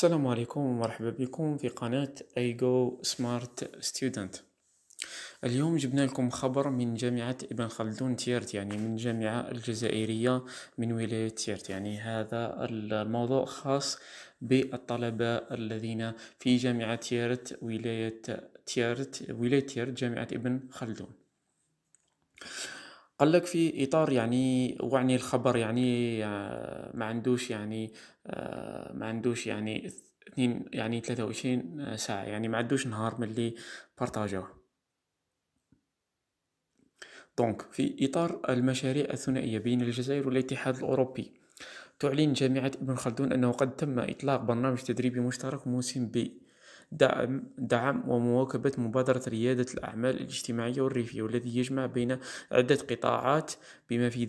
السلام عليكم ومرحبا بكم في قناة Edu Smart Student اليوم جبنا لكم خبر من جامعة ابن خلدون تيرت يعني من جامعة الجزائرية من ولاية تيرت. يعني هذا الموضوع خاص بالطلبة الذين في جامعة تيرت ولاية تيرت ولاية تيرت جامعة ابن خلدون. قال لك في إطار يعني وعني الخبر يعني آه، ما عندوش يعني آه، ما عندوش يعني اثنين يعني 23 ساعة يعني ما عندوش نهار ملي بارطاجوه. donc في إطار المشاريع الثنائية بين الجزائر والاتحاد الأوروبي. تعلن جامعة ابن خلدون أنه قد تم إطلاق برنامج تدريبي مشترك موسم بي دعم دعم ومواكبة مبادرة ريادة الأعمال الاجتماعية والريفية والذي يجمع بين عدة قطاعات بما, في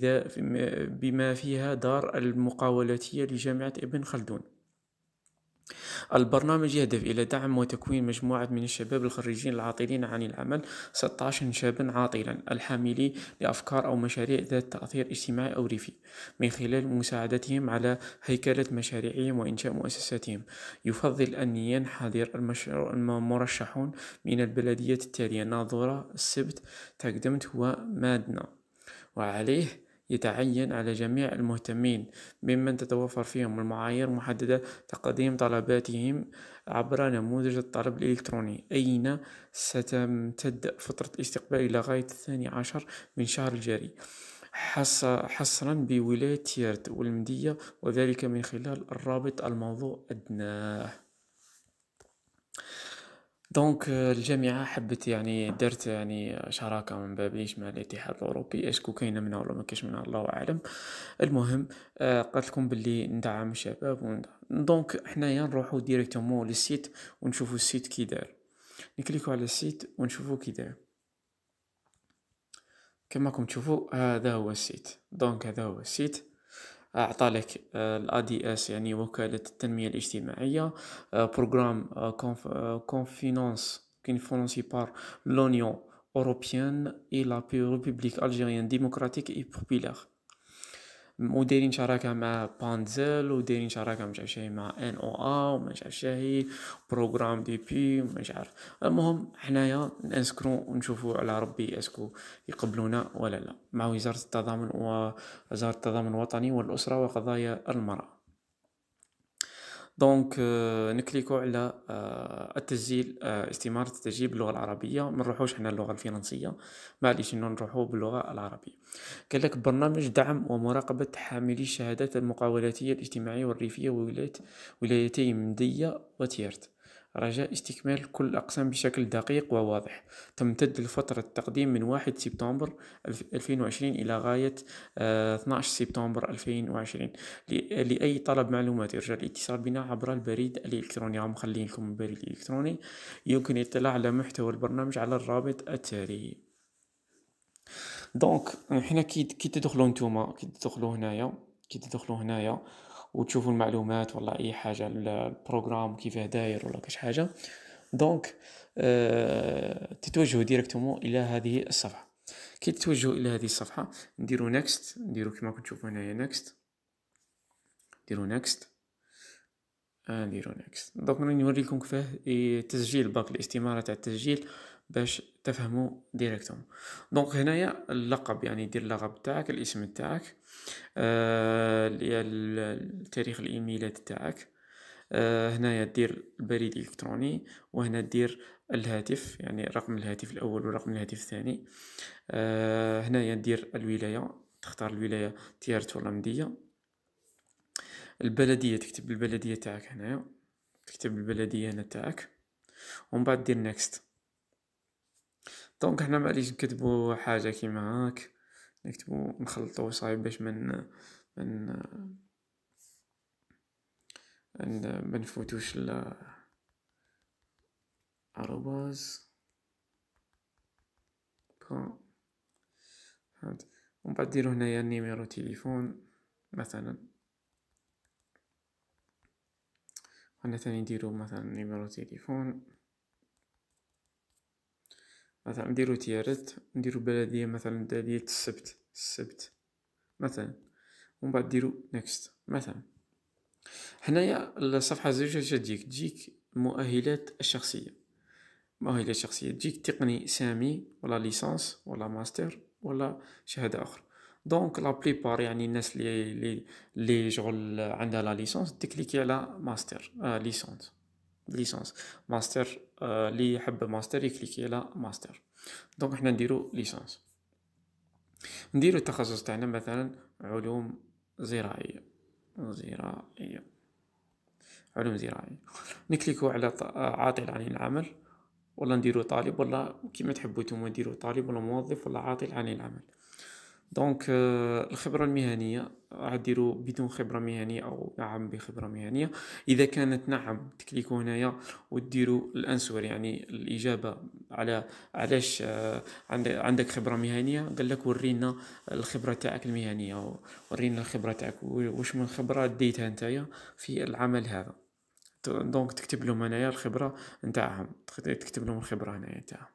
بما فيها دار المقاولاتية لجامعة ابن خلدون. البرنامج يهدف إلى دعم وتكوين مجموعة من الشباب الخريجين العاطلين عن العمل 16 شابا عاطلا الحاملين لأفكار أو مشاريع ذات تأثير اجتماعي أو ريفي من خلال مساعدتهم على هيكلة مشاريعهم وإنشاء مؤسساتهم. يفضل أن ينحدر المرشحون من البلديات التالية ناظورة السبت تقدمت ومادنا وعليه يتعين على جميع المهتمين ممن تتوفر فيهم المعايير محددة تقديم طلباتهم عبر نموذج الطلب الإلكتروني. أين ستمتد فترة الاستقبال إلى غاية الثاني عشر من شهر الجاري؟ حصرا بولاية تيرت والمدية وذلك من خلال الرابط الموضوع أدناه. donc الجامعة حبت يعني درت يعني شراكة من بابيش مع الاتحاد الأوروبي؟ est-ce que كاينة منها ولا مكاش منها؟ الله أعلم. المهم آه، قالت لكم بلي ندعم الشباب donc حنايا نروحو directement لل site ونشوفو ال site كي دار. نكليكو على ال site ونشوفو كي دار. كما راكم تشوفوا هذا هو ال site. donc هذا هو ال site. أعطى لك ال ADS يعني وكالة التنمية الاجتماعية بروغرام كونفينونس كينفونسي بار لونيون أوروبيان إي لا ريبوبليك ألجيريان ديموكراتيك إي بوبيلار ودايرين شراكة مع بانزل ودايرين شراكة مش عارف مع ان أو ا ومش عارف شاهي بروغرام دي بي ومش عارف المهم حنايا نسكرو ونشوفو على ربي اسكو يقبلونا ولا لا. مع وزارة التضامن ووزارة التضامن الوطني والأسرة وقضايا المرأة. donc euh, نكليكو على euh, التسجيل euh, استمارة التسجيل باللغة العربية. ما نروحوش حنا اللغة الفرنسية. معليش انو نروحو باللغة العربية. قالك برنامج دعم ومراقبة حاملي الشهادات المقاولاتية الاجتماعية والريفية ولايتي مدية وتيارت. رجاء استكمال كل الأقسام بشكل دقيق وواضح. تمتد الفترة التقديم من واحد سبتمبر 2020 إلى غاية 12 آه، سبتمبر 2020 لأي طلب معلومات يرجى الاتصال بنا عبر البريد الإلكتروني. عم خلي لكم البريد الإلكتروني يمكن الاطلاع على محتوى البرنامج على الرابط التالي. donc حنا كي كي تدخلوا نتوما كي تدخلوا هنايا كي تدخلوا هنايا وتشوفوا المعلومات ولا أي حاجة ال programme كيفاه داير ولا كاش حاجة. donc آه تتوجهوا directement إلى هذه الصفحة. كي تتوجهوا إلى هذه الصفحة نديروا next نديروا كما كنتم تشوفوا هنايا next نديروا next نديرو next donc راني نوريكم كيفاه تسجيل باك الاستمارة تاع التسجيل باش تفهموا directement donc هنايا اللقب يعني دير اللقب تاعك الاسم تاعك. آه التاريخ الإيميلات تاعك. آه هنايا دير البريد الالكتروني وهنا دير الهاتف يعني رقم الهاتف الأول ورقم الهاتف الثاني. آه هنايا دير الولاية تختار الولاية تيارت ولا مديه البلدية تكتب البلدية تاعك هنايا تكتب البلدية هنا تاعك. ومن بعد دير next donc حنا معليش نكتبو حاجة كيما هاك. نكتبو نخلطو صايب باش من من من منفوتوش l'arobase ومن بعد ديرو هنايا numéro téléphone مثلا. هنا ثاني نديرو مثلا numéro téléphone مثلا نديرو تيارت نديرو بلدية مثلا بلدية السبت السبت مثلا ومن بعد ديرو next مثلا. حنايا الصفحة زوج اش تجيك تجيك المؤهلات الشخصية. المؤهلات الشخصية تجيك تقني سامي ولا ليسانس ولا ماستر ولا شهادة أخرى. donc la plupart يعني الناس لي لي لي شغل عندها لا licence تكليكي على ماستر آه licence licence ماستر آه لي يحب ماستر؟ يكليكي على ماستر. donc حنا نديرو licence نديرو التخصص تاعنا مثلا علوم زراعية. زراعية. علوم زراعية. نكليكو على عاطل عن العمل. ولا نديرو طالب ولا كيما تحبو نتوما ديرو طالب ولا موظف ولا عاطل عن العمل. donc الخبرة المهنية راح ديرو بدون خبرة مهنية أو نعم بخبرة مهنية. إذا كانت نعم تكليكو هنايا و ديرو ال answer يعني الإجابة على علاش عندك خبرة مهنية قالك ورينا الخبرة تاعك المهنية ورينا الخبرة تاعك واش من خبرة ديتها نتايا في العمل هذا. donc تكتبلهم هنايا الخبرة نتاعهم. تكتبلهم الخبرة هنايا نتاعهم.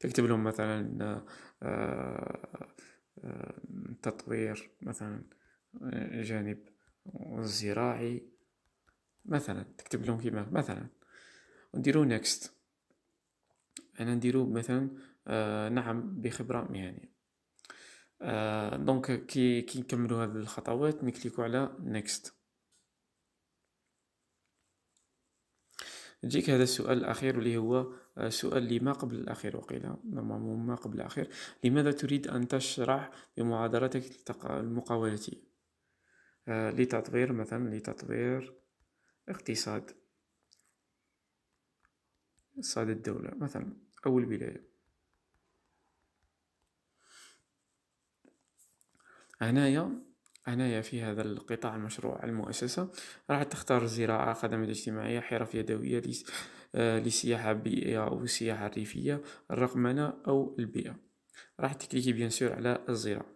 تكتبلهم مثلا تطوير مثلا جانب زراعي مثلا تكتب لهم كيما مثلا ونديرو next أنا نديرو مثلا آه نعم بخبرة مهنية. آه donc كي كي نكملو هاد الخطوات نكليكو على next يجيك هذا السؤال الأخير اللي هو آه، سؤال لما قبل الأخير؟ وقيل ما قبل الأخير؟ لماذا تريد أن تشرح بمعادلتك المقاولة؟ آه، لتطوير مثلا لتطوير اقتصاد. اقتصاد الدولة مثلا أو الولاية هنايا هنايا في هذا القطاع المشروع المؤسسة. راح تختار الزراعة خدمات اجتماعية حرف يدوية آه، لسياحة بيئية أو سياحة ريفية الرقمنة أو البيئة. راح تكليكي bien sûr على الزراعة.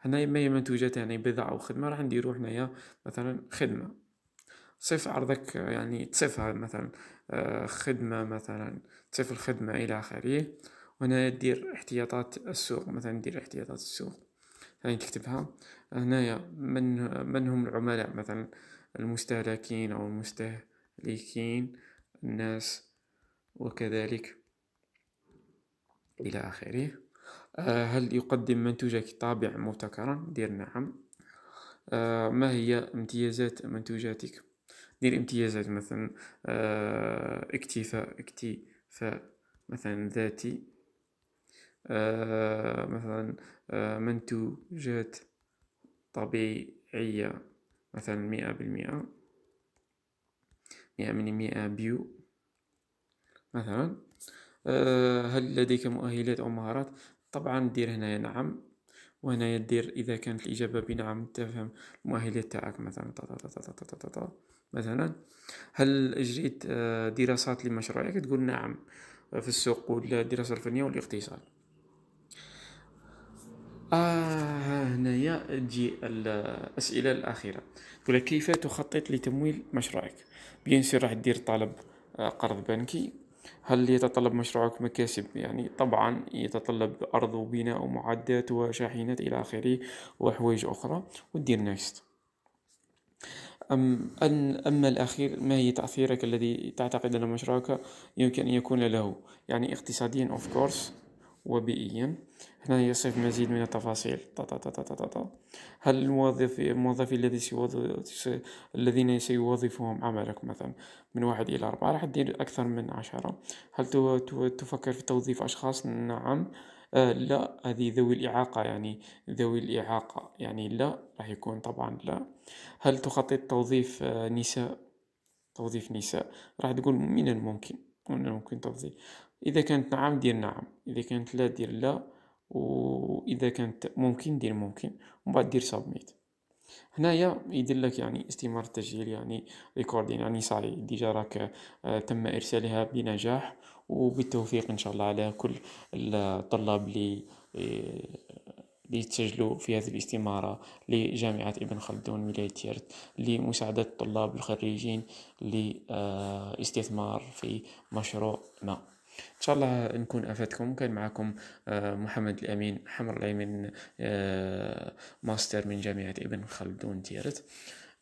هنايا ما هي منتوجات يعني بضاعة أو خدمة. راح نديرو هنايا مثلا خدمة. صف عرضك يعني تصفها مثلا آه، خدمة مثلا تصف الخدمة إلى آخره. وهنا دير احتياطات السوق مثلا دير احتياطات السوق. يعني تكتبها. هنايا من من هم العملاء؟ مثلا المستهلكين أو المستهلكين الناس وكذلك إلى آخره. آه، هل يقدم منتوجك طابع مبتكرا؟ دير نعم. آه، ما هي امتيازات منتوجاتك؟ دير امتيازات مثلا آه، اكتفاء اكتفاء مثلا ذاتي. مثلا منتوجات طبيعية مثلا مئة بالمئة مئة من مئة بيو مثلا. آه، هل لديك مؤهلات أو مهارات؟ طبعا دير هنايا نعم وهنايا دير إذا كانت الإجابة بنعم تفهم المؤهلات تاعك مثلا. مثلا هل أجريت آه، دراسات لمشروعك؟ تقول نعم. في السوق والدراسة الفنية والاقتصاد آه هنايا تجي الأسئلة الأخيرة. تقول كيف تخطط لتمويل مشروعك؟ bien sûr راح دير طلب آه، قرض بنكي. هل يتطلب مشروعك مكاسب؟ يعني طبعا يتطلب أرض وبناء ومعدات وشاحنات إلى آخره وحوايج أخرى. ودير next أم أن أما الأخير ما هي تأثيرك الذي تعتقد أن مشروعك يمكن أن يكون له؟ يعني اقتصاديا of course. وبيئيا هنا يصف مزيد من التفاصيل. هل الموظف الموظف الذي سيوظف الذين سيوظفهم عملك مثلا من واحد إلى أربعة راح تدير أكثر من عشرة. هل تفكر في توظيف أشخاص؟ نعم. آه لا. هذه ذوي الإعاقة يعني ذوي الإعاقة يعني لا راح يكون طبعا لا. هل تخطط توظيف آه نساء؟ توظيف نساء. راح تقول من الممكن من الممكن توظيف. إذا كانت نعم دير نعم. إذا كانت لا دير لا. وإذا كانت ممكن دير ممكن. ومن بعد دير submit هنايا يدلك يعني استمرار التسجيل يعني recording يعني ça y est déjà راك آه، تم إرسالها بنجاح. وبالتوفيق إن شاء الله على كل الطلاب اللي اللي تسجلوا في هذه الاستمارة لجامعة ابن خلدون ولاية تيرت لمساعدة الطلاب الخريجين لاستثمار في مشروع ما إن شاء الله نكون أفدتكم. كان معكم آه، محمد الأمين حمر الأمين آه، ماستر من جامعة ابن خلدون تيرت.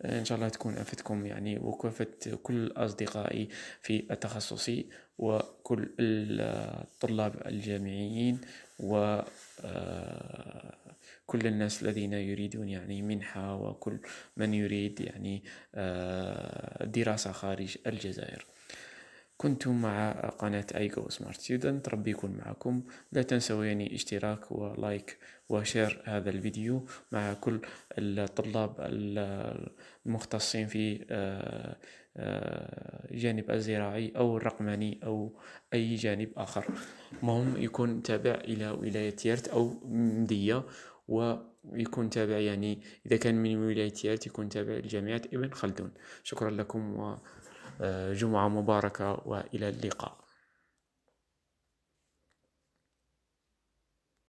إن شاء الله تكون أفدتكم يعني وكافت كل أصدقائي في التخصصي وكل الطلاب الجامعيين و آه، كل الناس الذين يريدون يعني منحة وكل من يريد يعني آه، دراسة خارج الجزائر. كنتم مع قناة Edu Smart Student ربي يكون معكم. لا تنسوا يعني اشتراك و like و share هذا الفيديو مع كل الطلاب المختصين في آه، آه، جانب الزراعي أو الرقمني أو أي جانب آخر. مهم يكون تابع إلى ولاية تيرت أو مدية ويكون تابع يعني إذا كان من ولاية تيرت يكون تابع لجامعة ابن خلدون. شكرا لكم وجمعة مباركة وإلى اللقاء.